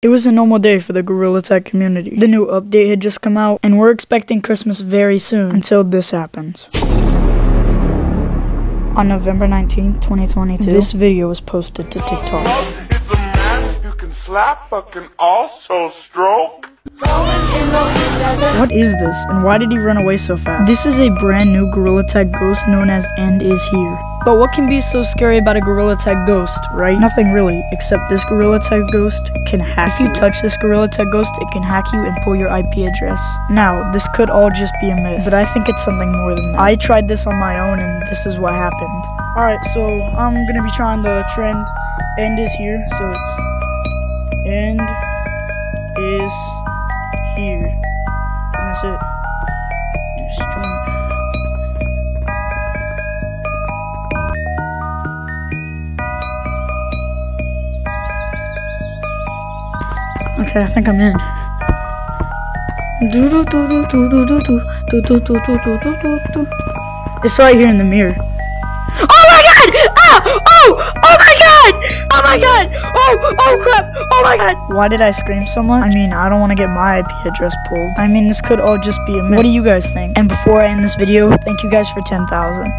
It was a normal day for the Gorilla Tag community. The new update had just come out, and we're expecting Christmas very soon until this happens. On November 19th, 2022, this video was posted to TikTok. It's a man who can slap can also stroke. What is this, and why did he run away so fast? This is a brand new Gorilla Tag ghost known as End is Here. But what can be so scary about a Gorilla Tag ghost, right? Nothing really, except this Gorilla Tag ghost can hack If you touch this Gorilla Tag ghost, it can hack you and pull your IP address. Now, this could all just be a myth, but I think it's something more than that. I tried this on my own, and this is what happened. Alright, so I'm gonna be trying the trend End is Here, so it's End is Here. And that's it. Just. Okay, I think I'm in. It's right here in the mirror. Oh my god! Ah! Oh! Oh my god! Oh my god! Oh! Oh crap! Oh my god! Why did I scream so much? I mean, I don't want to get my IP address pulled. I mean, this could all just be a myth. What do you guys think? And before I end this video, thank you guys for 10,000.